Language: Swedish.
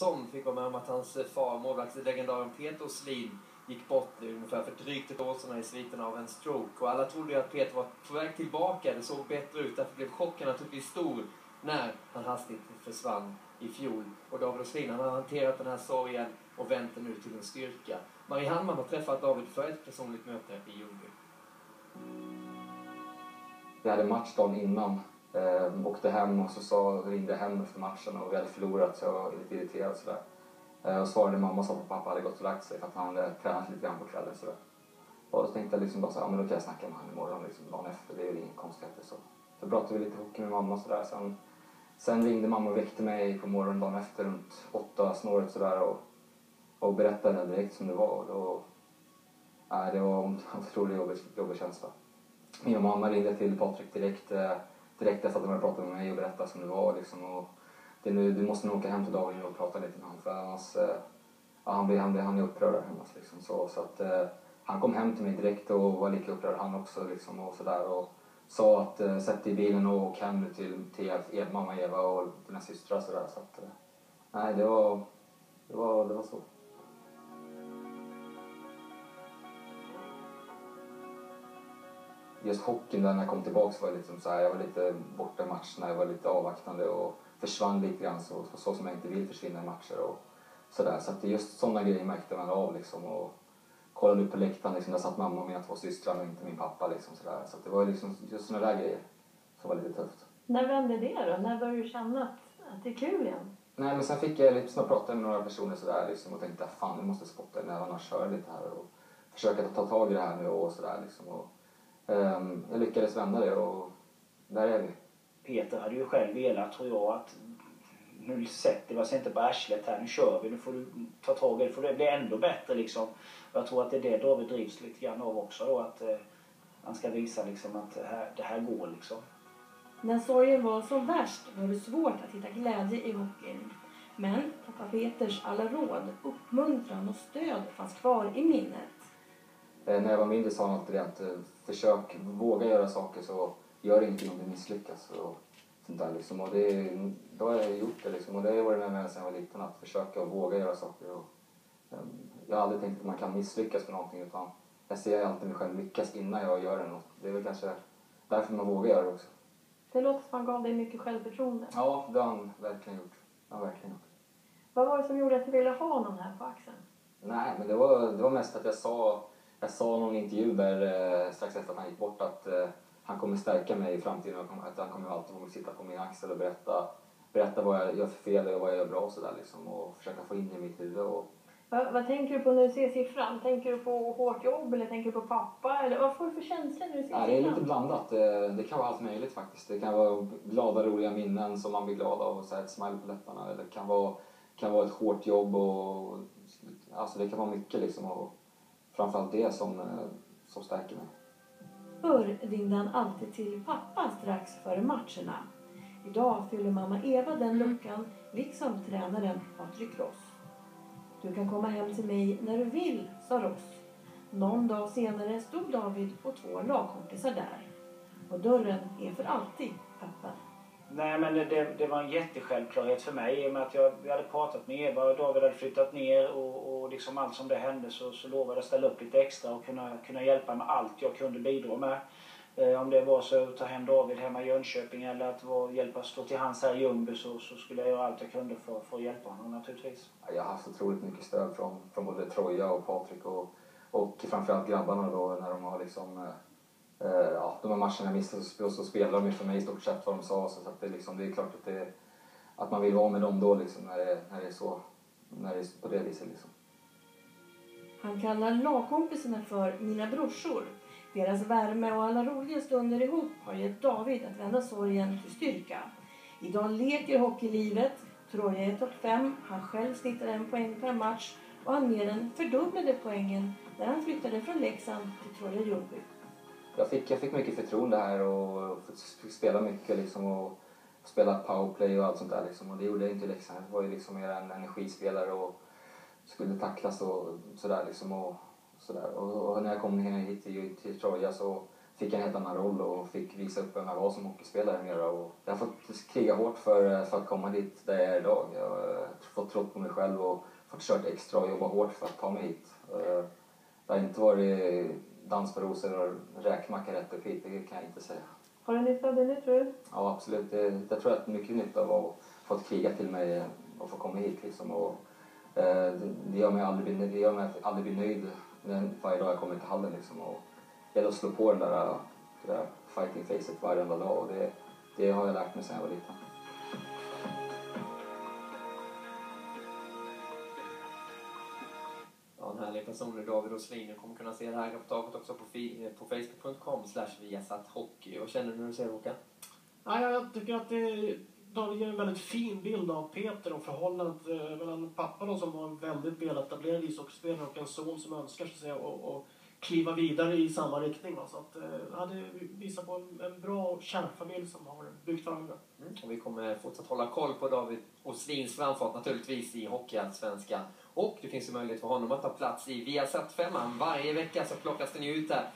Mattsson fick vara med om att hans eh, far, målvaktslegendaren Peter Slin gick bort ungefär för drygt ett år sedan i sviten av en stroke. Och alla trodde ju att Peter var på väg tillbaka. Det såg bättre ut. Därför blev chocken naturligtvis stor när han hastigt försvann i fjol. Och David Åslin han har hanterat den här sorgen och vänt den nu till en styrka. Marie Hallman har träffat David för ett personligt möte i Ljungby. Vi hade match dagen innan. Eh, åkte hem och så sa, ringde jag hem efter matchen och vi hade förlorat så jag var lite irriterad sådär. Eh, och svarade mamma och sa att pappa hade gått och lagt sig för att han hade tränat lite grann på kvällen sådär. Och då tänkte jag liksom bara så, ja men då kan jag snacka med honom imorgon liksom dagen efter, det är väl inga konstigheter så. Så pratade vi lite hockey med mamma och sådär. Sen, sen ringde mamma och väckte mig på morgonen dagen efter runt åtta snåret sådär och, och berättade direkt som det var. Och då, äh, det var en otroligt jobbig, jobbig känsla. Min mamma ringde till Patrik direkt, eh, direkt efter att de hade pratat med mig och berättat som det var liksom. Och det nu, du måste nog åka hem till Daniel och prata lite med honom för annars, eh, ja, han blir, han blir, han är upprörd där hemma liksom. Så, så att, eh, han kom hem till mig direkt och var lika upprörd han också liksom och så där Och sa att eh, sätt dig i bilen och åk hem nu till, till er, e, mamma Eva och dina systrar så där Så att, eh, nej, det var, det var, det var så. Just hockeyn där när jag kom tillbaka var liksom så här, jag var lite borta i matcherna, jag var lite avvaktande och försvann lite grann så, så som jag inte vill försvinna i matcher och sådär. Så att just sådana grejer märkte man av liksom. Och, kollade upp på läktaren, liksom, där satt mamma och mina två systrar och inte min pappa. Liksom, sådär. Så det var liksom just sådana där grejer som var lite tufft. När vände det då? När började du känna att, att det är kul igen? Nej men sen fick jag liksom prata med några personer sådär liksom, och tänkte fan nu måste spotta i nävarna och köra lite här och försöka ta tag i det här nu och sådär liksom. Och, um, jag lyckades vända det och där är vi. Peter hade ju själv velat tror jag att nu sätter vi oss inte på arslet här, nu kör vi, nu får du ta tag i det, för det blir ändå bättre liksom. Jag tror att det är det David drivs lite grann av också då, att eh, han ska visa liksom att det här, det här går liksom. När sorgen var som värst var det svårt att hitta glädje i hockeyn. Men pappa Peters alla råd, uppmuntran och stöd fanns kvar i minnet. Eh, när jag var mindre sa han alltid det att eh, försök, våga göra saker så gör ingenting om du misslyckas. Och sånt där liksom. Och det, då har jag gjort det liksom. Och det har varit med mig sedan jag var liten att försöka och våga göra saker. Och, um, jag har aldrig tänkt att man kan misslyckas med någonting utan jag ser alltid mig själv lyckas innan jag gör det. Det är väl kanske därför man vågar göra det också. Det låter som han gav dig mycket självförtroende. Ja, det har han verkligen gjort. Han verkligen gjort. Vad var det som gjorde att du ville ha någon här på axeln? Nej, men det var, det var mest att jag sa, jag sa i någon intervju där eh, strax efter att han gick bort att eh, han kommer stärka mig i framtiden och att han kommer alltid få sitta på min axel och berätta, berätta vad jag gör för fel och vad jag gör bra och sådär liksom och försöka få in det i mitt huvud. Och... Vad, vad tänker du på när du ser siffran? Tänker du på hårt jobb eller tänker du på pappa? Eller vad får du för känslor när du ser ja, siffran? Det är lite blandat. Eh, det kan vara allt möjligt faktiskt. Det kan vara glada, roliga minnen som man blir glad av och så ett smile på läpparna. Eller det kan vara, kan vara ett hårt jobb och alltså det kan vara mycket liksom. Och framförallt det som, eh, som stärker mig. Förr ringde han alltid till pappa strax före matcherna. Idag fyller mamma Eva den luckan, liksom tränaren Patrik Ross. Du kan komma hem till mig när du vill, sa Ross. Någon dag senare stod David och två lagkompisar där. Och dörren är för alltid öppen. Nej men det, det var en jättesjälvklarhet för mig i och med att jag, vi hade pratat med Eva och David hade flyttat ner och, och liksom allt som det hände så, så lovade jag att ställa upp lite extra och kunna, kunna hjälpa med allt jag kunde bidra med. Eh, om det var så att ta hem David hemma i Jönköping eller att var, hjälpa stå till hans här i Ljungby så, så skulle jag göra allt jag kunde för, för att hjälpa honom naturligtvis. Jag har haft otroligt mycket stöd från, från både Troja och Patrik och, och framförallt grabbarna då när de har liksom eh, eh, ja, de här matcherna jag missade så, så spelade de ju för mig i stort sett vad de sa. Så att det, liksom, det är klart att, det, att man vill vara med dem då liksom, när, det, när det är så. När det är på det viset liksom. Han kallar lagkompisarna för mina brorsor. Deras värme och alla roliga stunder ihop har gett David att vända sorgen till styrka. Idag leker hockeylivet. Troja är topp 5. Han själv snittar en poäng per match och han mer än fördubblade poängen när han flyttade från Leksand till Troja Ljungby jag fick, jag fick mycket förtroende här och fick spela mycket liksom och spela powerplay och allt sånt där liksom. Och det gjorde jag inte i Leksand. Jag var ju liksom mer en energispelare och skulle tacklas och sådär liksom och sådär. Och, och när jag kom hit till, till Troja så fick jag en helt annan roll och fick visa upp vem jag var som hockeyspelare mera. Och jag har fått kriga hårt för, för att komma dit där jag är idag. Jag har eh, fått tro på mig själv och fått kört extra och jobba hårt för att ta mig hit. Eh, det har inte varit dans på rosor och räkmacka rätt upp hit, det kan jag inte säga. Har du nytta av det nu tror du? Ja, absolut. Det, jag tror att mycket nytta av att fått kriga till mig och få komma hit. Liksom. Och, eh, det, gör mig aldrig, det gör mig aldrig bli nöjd varje dag jag kommer till hallen. Liksom. Och det gäller att slå på den där, det där fighting facet varje dag och det, det har jag lärt mig sedan jag var liten. Härliga personer, David Åslin. Ni kommer kunna se det här reportaget också på, eh, på facebook.com viasathockey. Vad känner du när du ser det Håkan? Ja, jag tycker att det David ger en väldigt fin bild av Peter och förhållandet eh, mellan pappa som var en väldigt väletablerad ishockeyspelare och en son som önskar sig och, och kliva vidare i samma riktning. Va? Så att, eh, ja, det visar på en, en bra kärnfamilj som har byggt varandra. Mm. Och vi kommer fortsatt hålla koll på David Åslins framfart naturligtvis i Hockeyallsvenskan. Och det finns ju möjlighet för honom att ta plats i Viasat-femman. Varje vecka så plockas den ju ut där